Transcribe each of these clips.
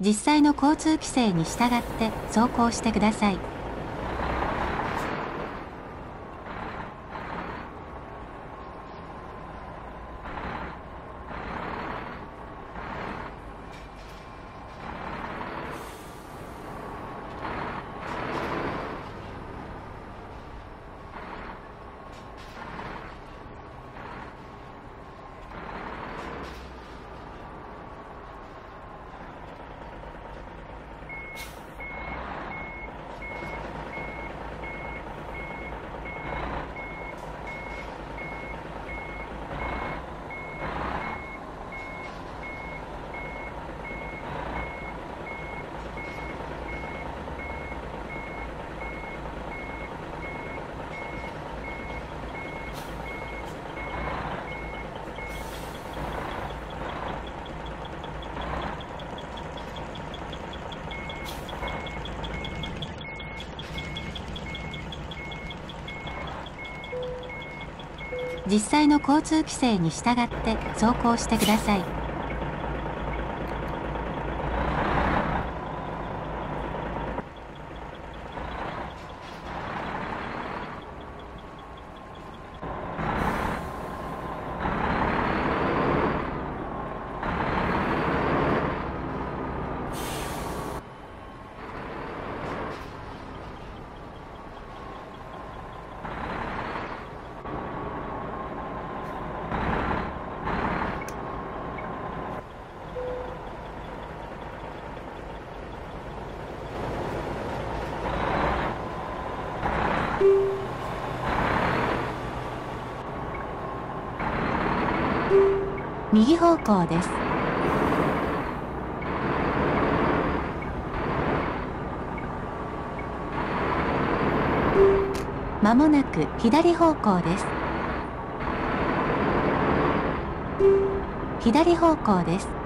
実際の交通規制に従って走行してください。実際の交通規制に従って走行してください。右方向です。まもなく左方向です。左方向です。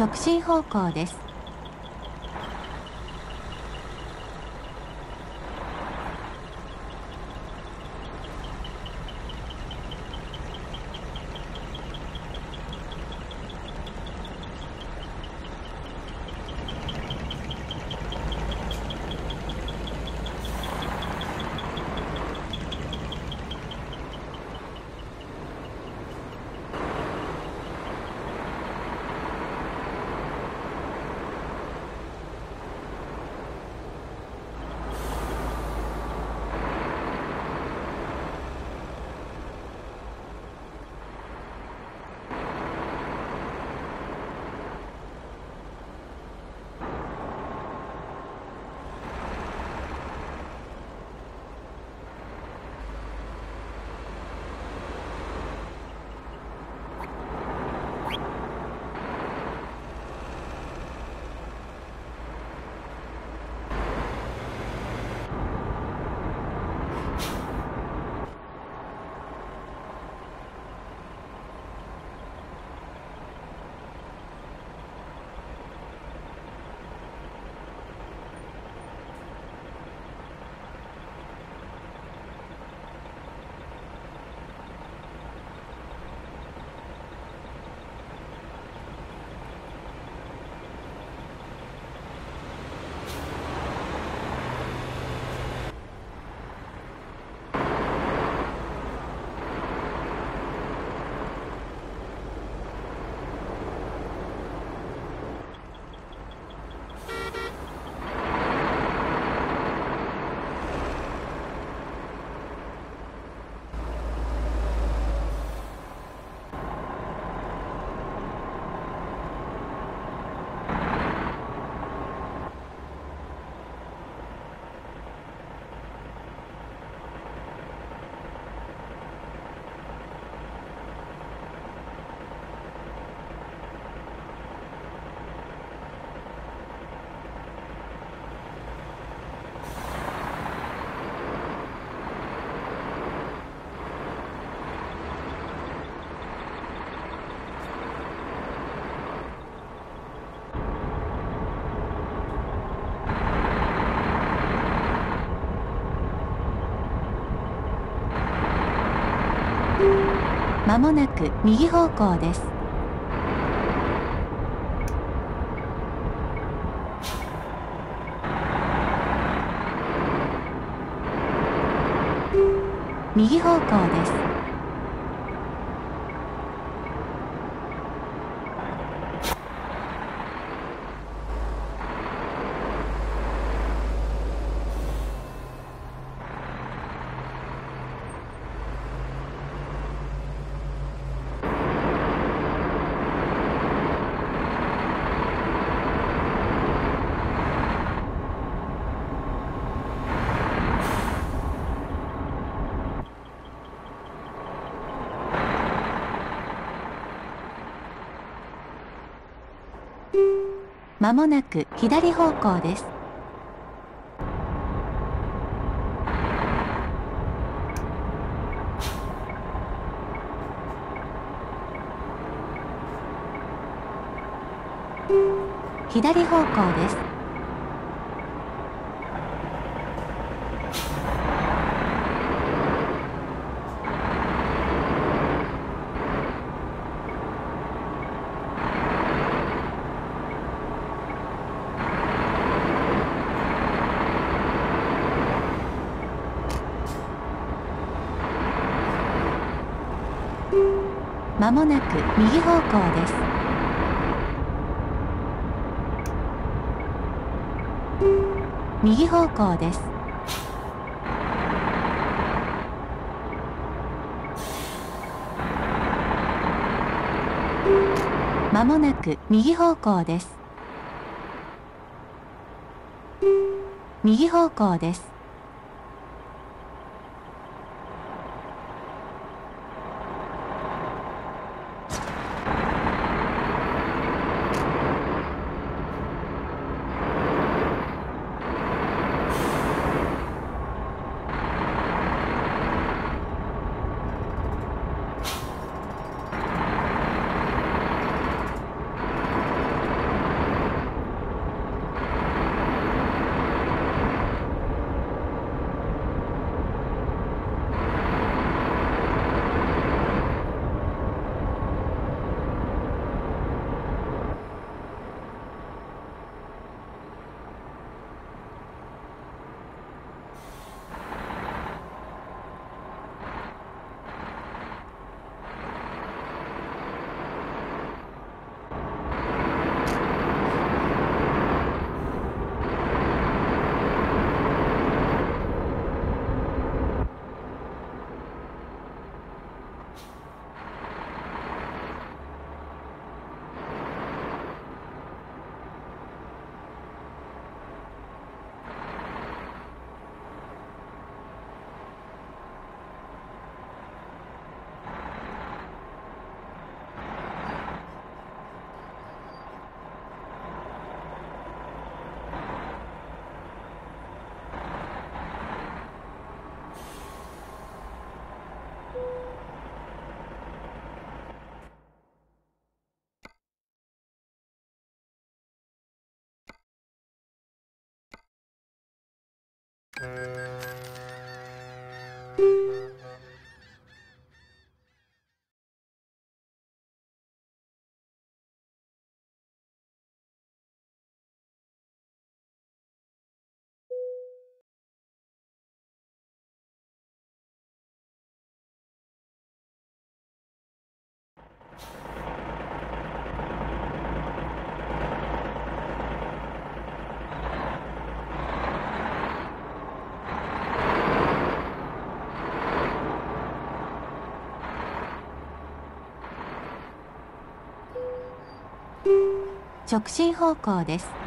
直進方向です。まもなく右方向です。右方向です。まもなく左方向です。左方向です。まもなく右方向です。右方向です。まもなく右方向です。右方向です。直進方向です。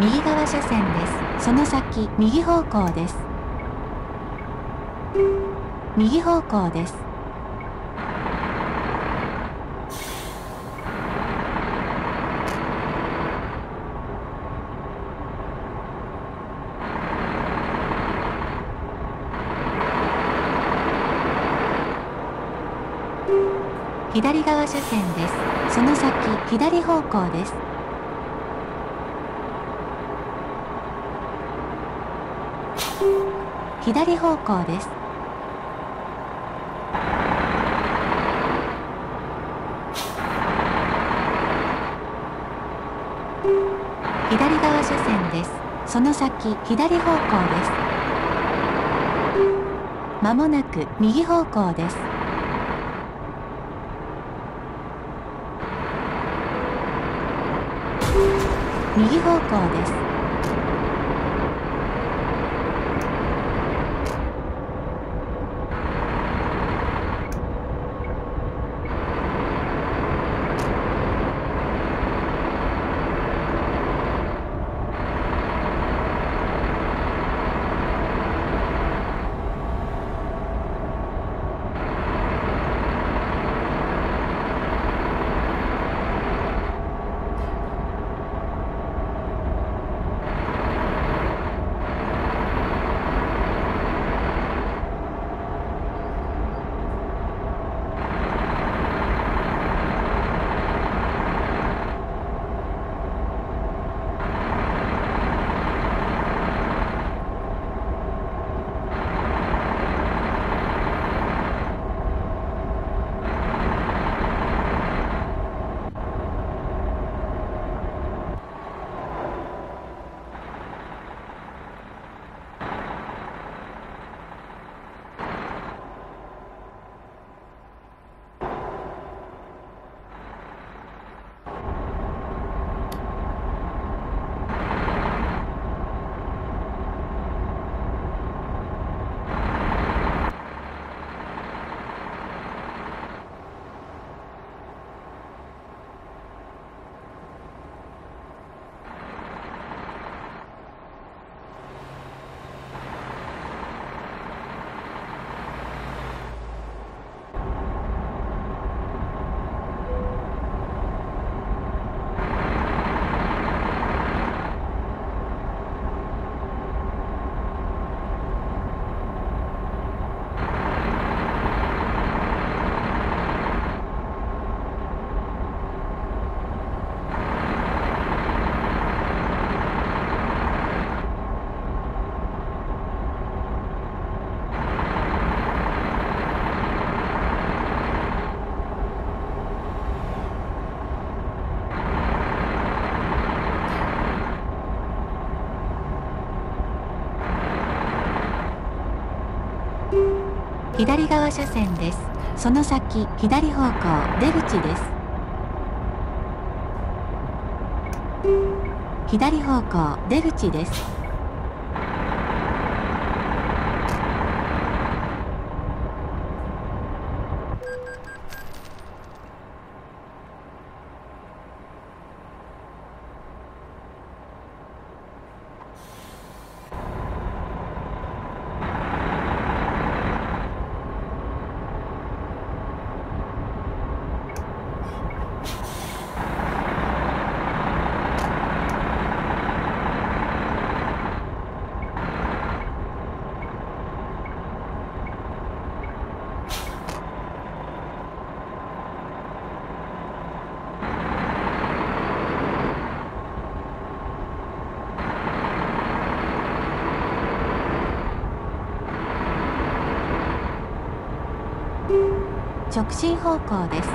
右側車線です。その先右方向です。右方向です。左側車線です。その先左方向です。左方向です。左側車線です。その先左方向です。まもなく右方向です。右方向です。左側車線です。その先左方向出口です。左方向出口です。直進方向です。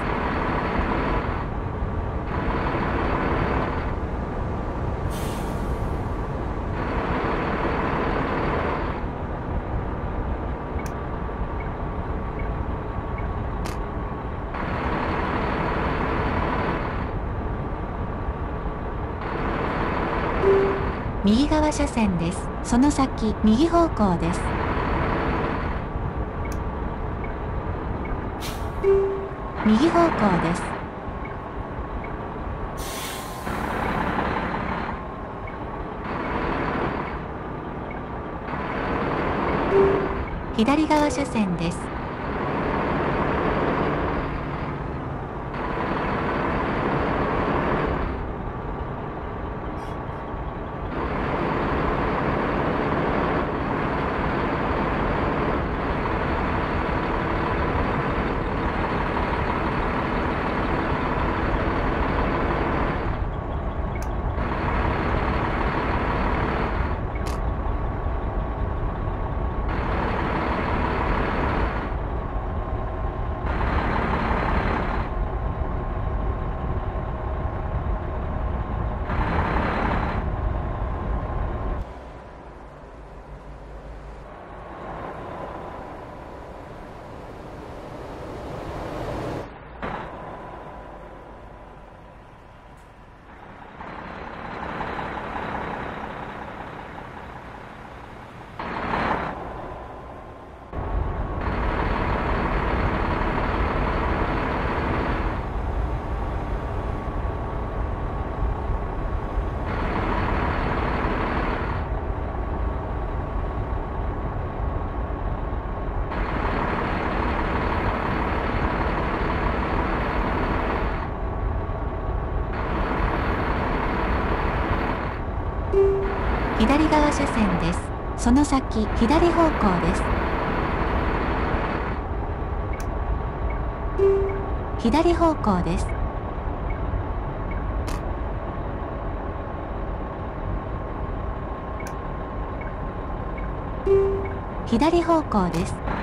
右側車線です。その先右方向です。右方向です。左側車線です。左側車線です。その先左方向です。左方向です。左方向です。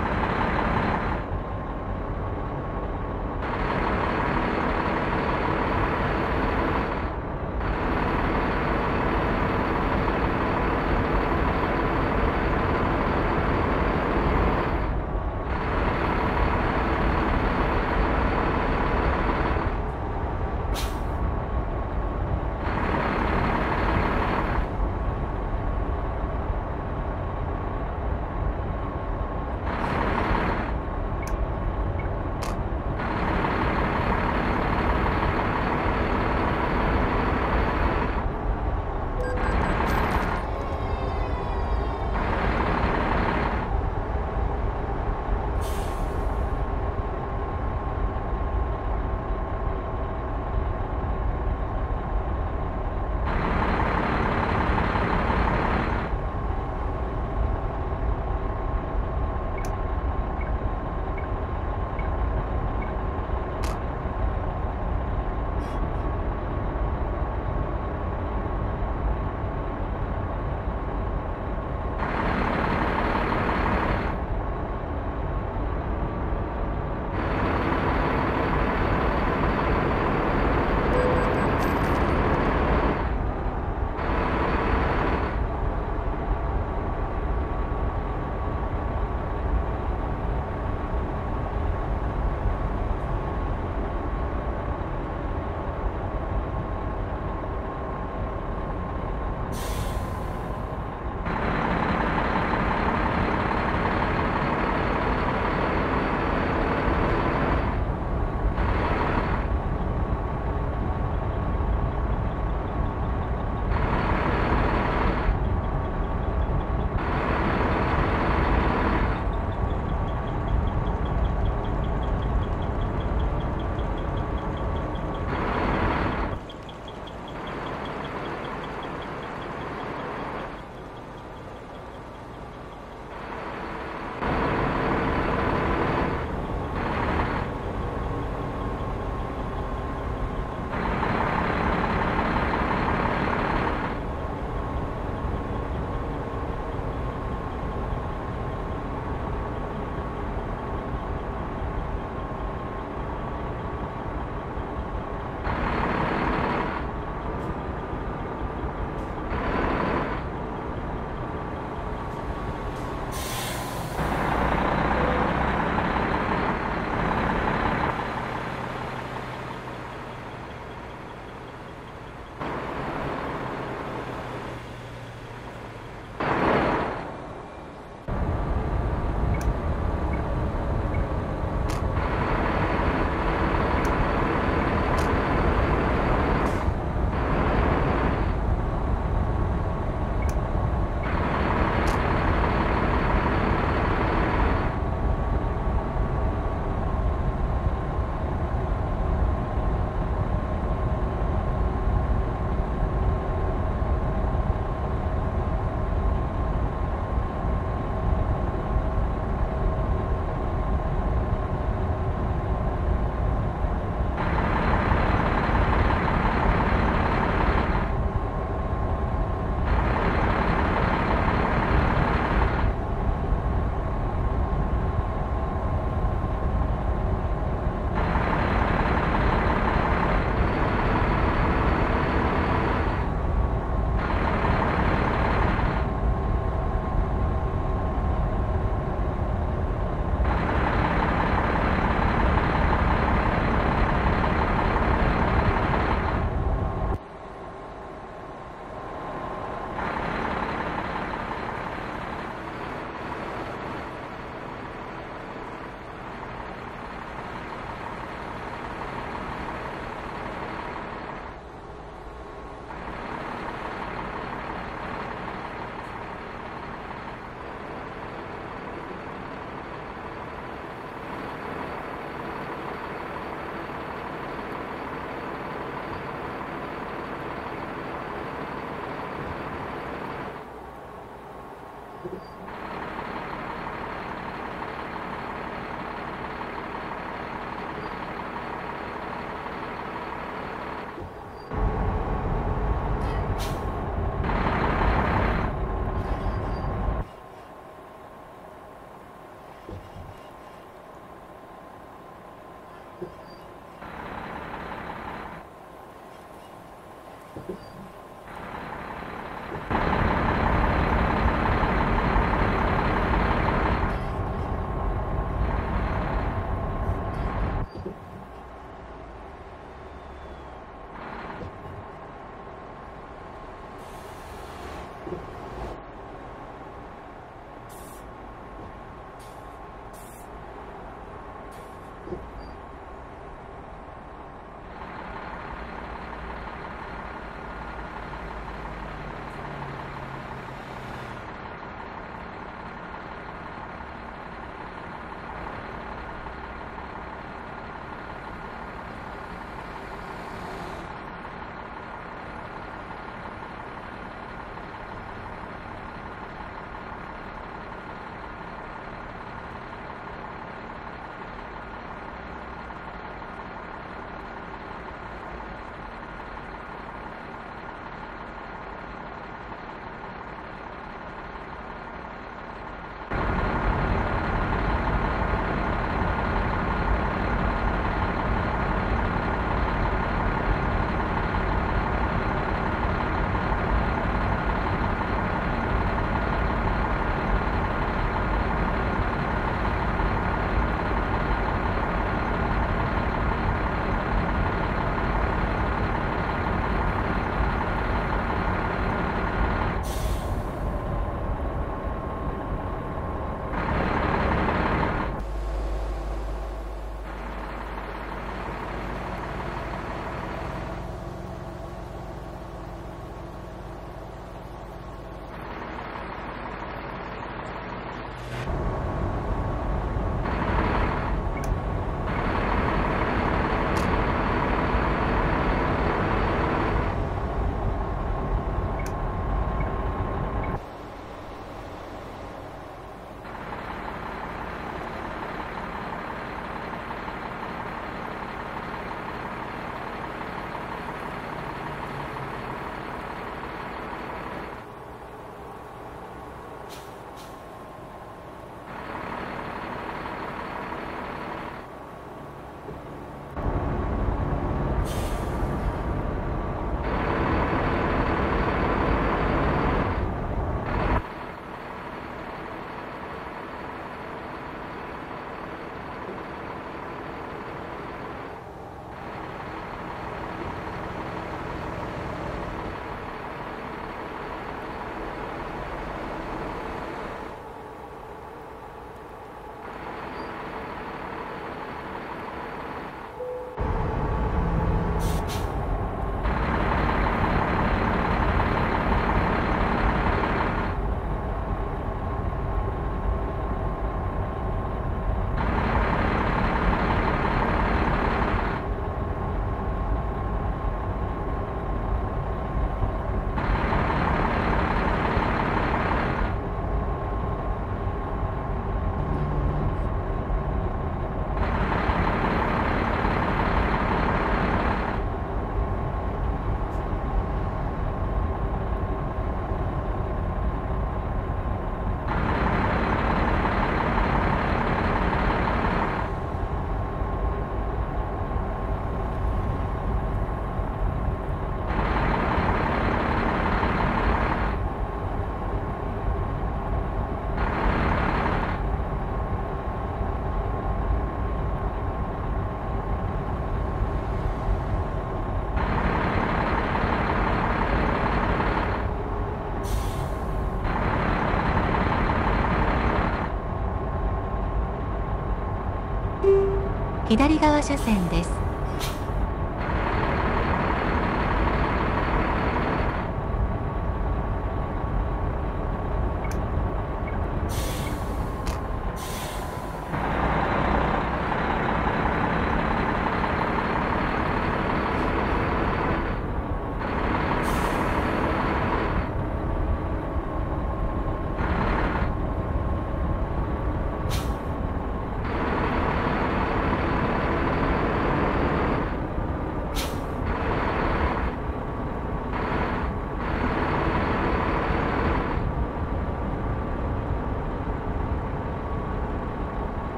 左側車線です。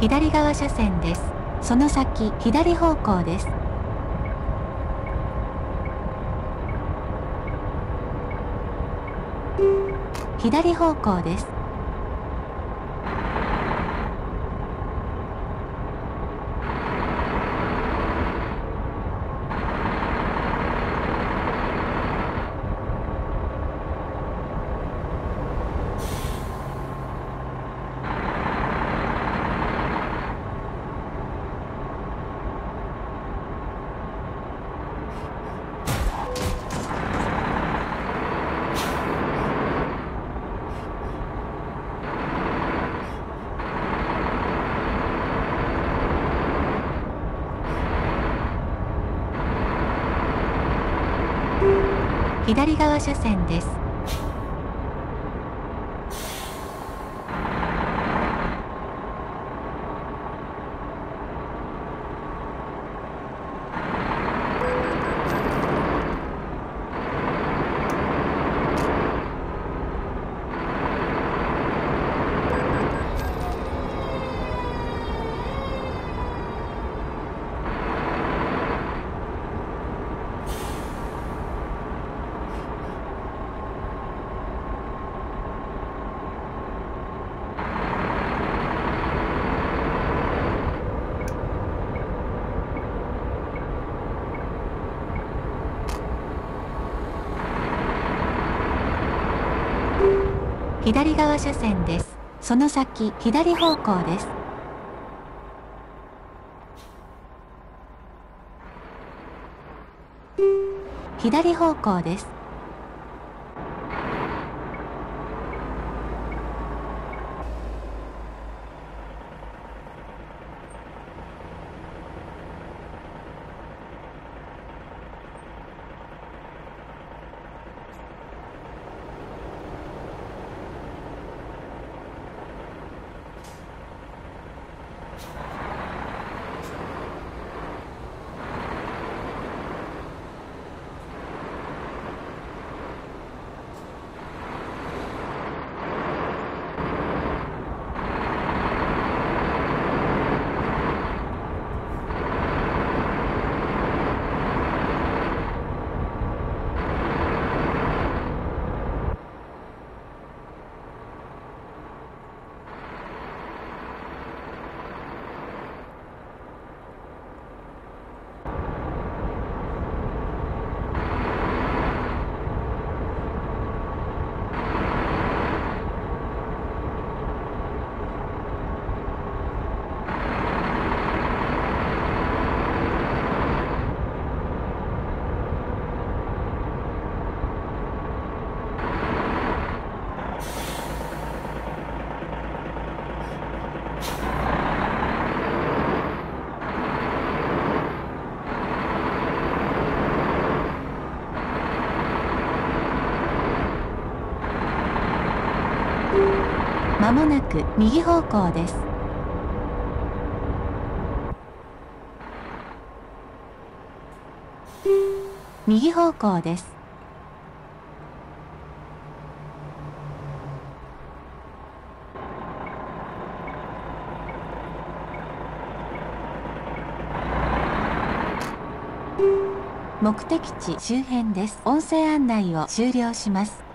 左側車線です。その先左方向です。左方向です。左側車線です。左側車線です。その先、左方向です。左方向です。まもなく右方向です。右方向です。目的地周辺です。音声案内を終了します。